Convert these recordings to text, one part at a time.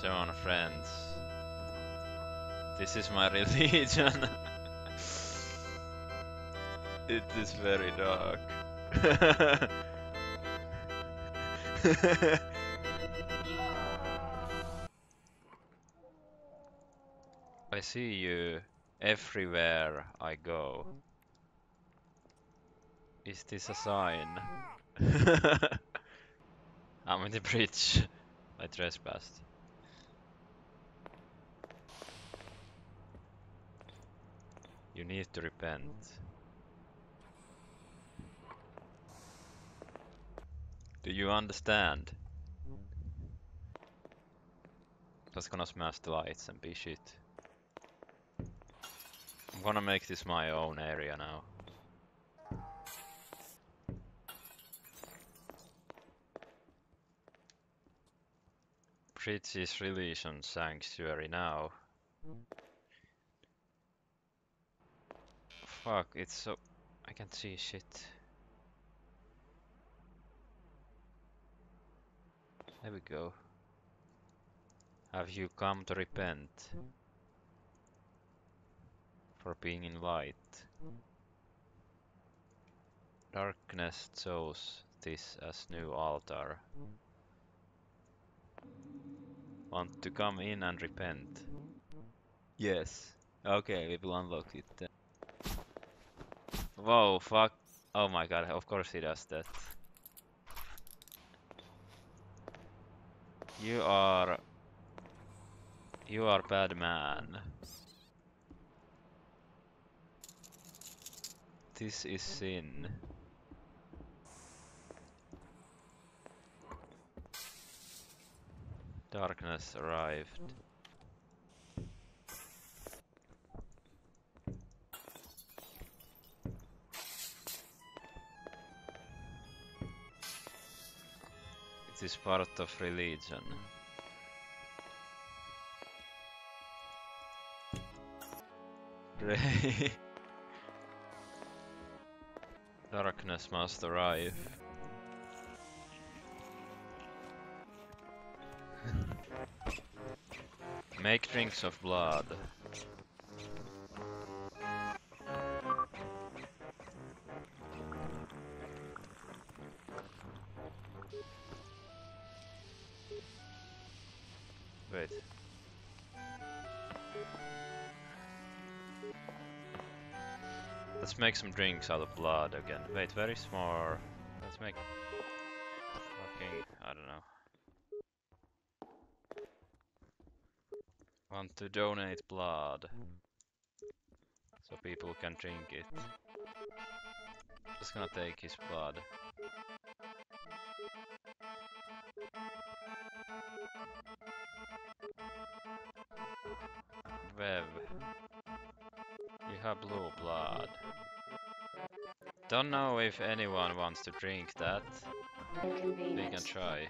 Seven friends. This is my religion. it is very dark. I see you everywhere I go. Is this a sign? I'm in the bridge. I trespassed. You need to repent. Do you understand? That's gonna smash the lights and be shit. I'm gonna make this my own area now. Bridges Religion Sanctuary now. Fuck, it's so... I can't see shit. There we go. Have you come to repent? For being in light. Darkness chose this as new altar. Want to come in and repent? Yes. Okay, we will unlock it then. Whoa, fuck. Oh my god, of course he does that. You are... You are bad man. This is sin. Darkness arrived. It is part of religion. Darkness must arrive. Make drinks of blood. Wait. Let's make some drinks out of blood again. Wait, very small. Let's make fucking I don't know. Want to donate blood so people can drink it. Just gonna take his blood. Vev. You have blue blood. Don't know if anyone wants to drink that. We can try.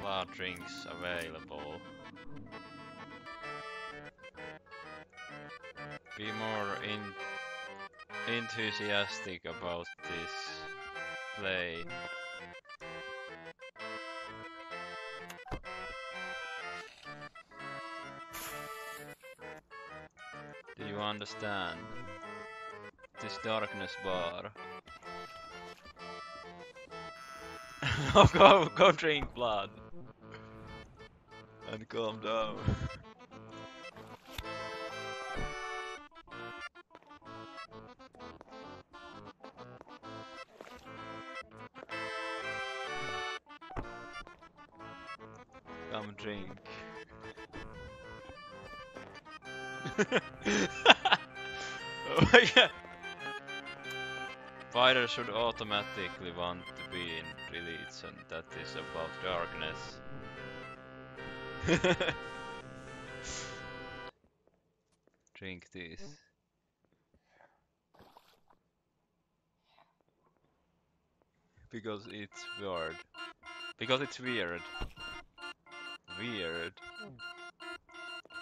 Blood drinks available. Be more in enthusiastic about this play. You understand? This darkness bar. no, go, go drink blood. And calm down. Come drink. oh god. Fighter should automatically want to be in religion that is about darkness. Drink this. Because it's weird. Because it's weird. Weird. Hmm.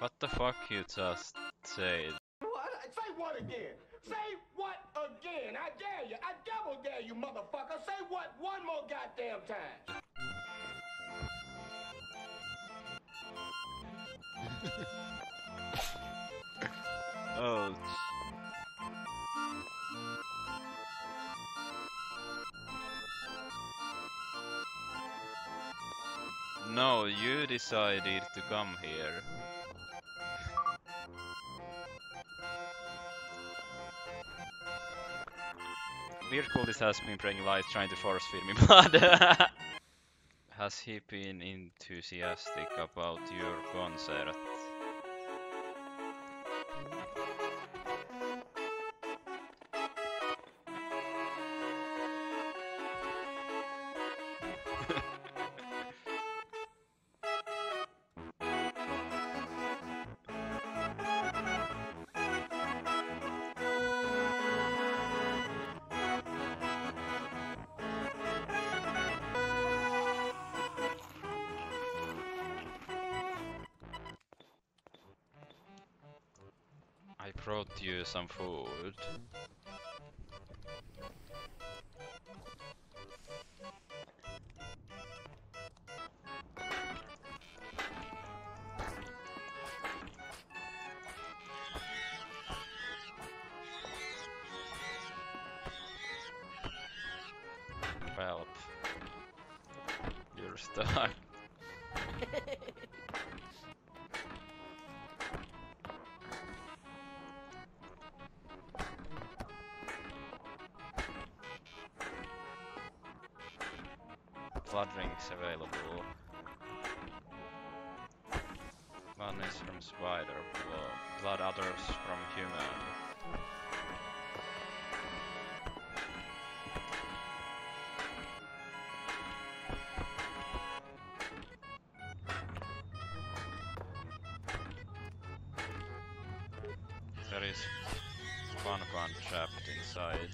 What the fuck you just said? Say what again? Say what again? I dare you. I double dare you, motherfucker. Say what one more goddamn time. oh. No, you decided to come here. Weird Cultist has been playing light trying to force feed me blood. has he been enthusiastic about your concert? Brought you some food. Help. You're stuck. Blood rings available. One is from spider, blo- blood others from human. There is one one trapped inside.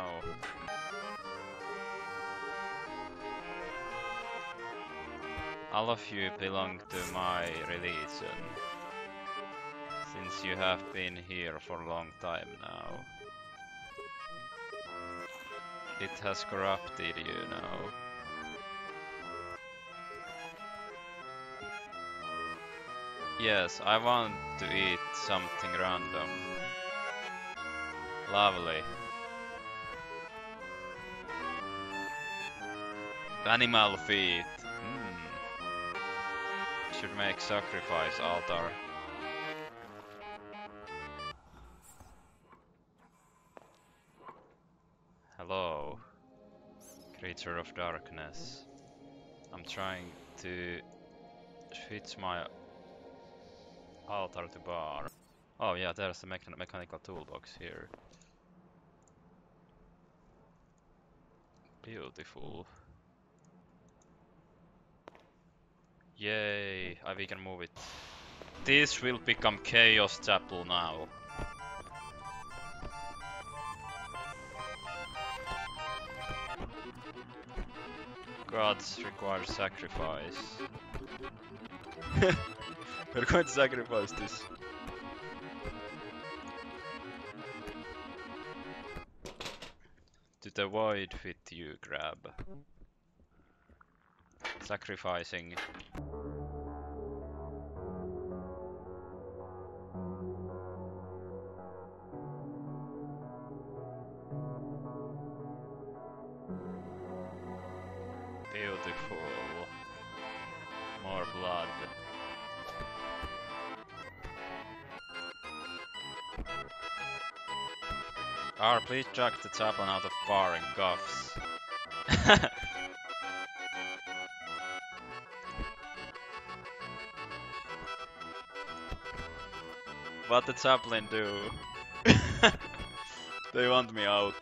I. All of you belong to my religion. Since you have been here for a long time now. It has corrupted you now. Yes, I want to eat something random. Lovely. Animal feet. Hmm. Should make sacrifice altar. Hello. Creature of darkness. I'm trying to switch my altar to bar. Oh yeah, there's a mechan mechanical toolbox here. Beautiful. Yay, uh, we can move it. This will become Chaos Chapel now. Gods require sacrifice. We're going to sacrifice this. To the void fit you grab. Sacrificing. R, please chuck the chaplain out of bar and cuffs. what the chaplain do? they want me out.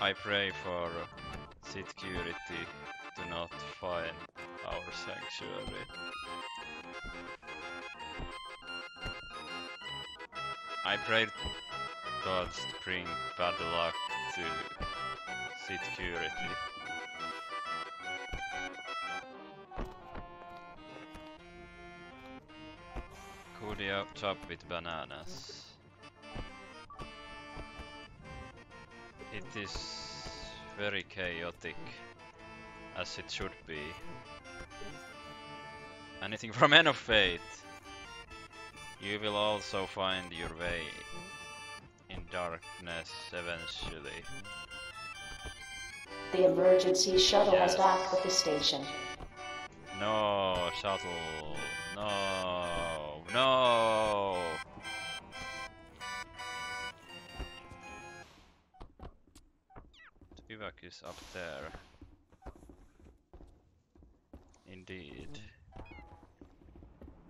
I pray for security to not find sanctuary. I prayed gods to bring bad luck to security. up top with bananas. It is very chaotic, as it should be. Anything from End of Fate. You will also find your way in darkness eventually. The emergency shuttle has Yes. docked with the station. No, shuttle. No, no. Vivak is up there. Indeed.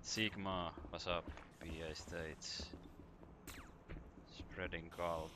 Sigma, what's up? PA States. Spreading cult.